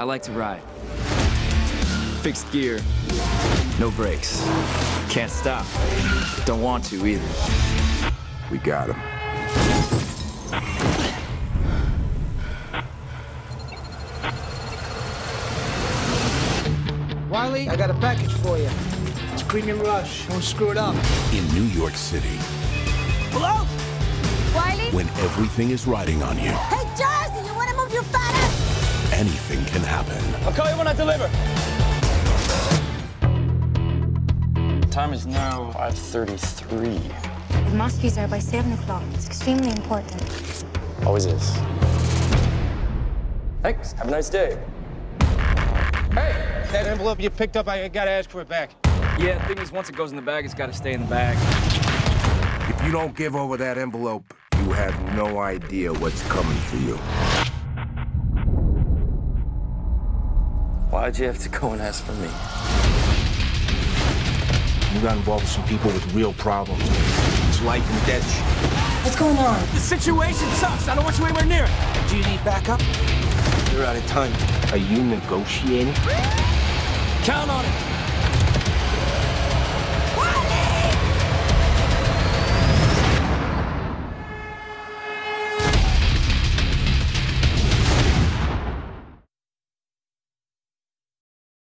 I like to ride. Fixed gear, no brakes. Can't stop. Don't want to either. We got him. Wilee, I got a package for you. It's Premium Rush. Don't screw it up. In New York City, Hello? Wilee? when everything is riding on you, Hey, Jersey, can happen. I'll call you when I deliver. Time is now 5.33. The be there by 7 o'clock. It's extremely important. Always is. Thanks. Have a nice day. Hey, that envelope you picked up, I gotta ask for it back. Yeah, the thing is, once it goes in the bag, it's got to stay in the bag. If you don't give over that envelope, you have no idea what's coming for you. Why'd you have to go and ask for me? You got involved with some people with real problems. It's life and death. What's going on? The situation sucks. I don't want you anywhere near it. Do you need backup? You're out of time. Are you negotiating? Count on it.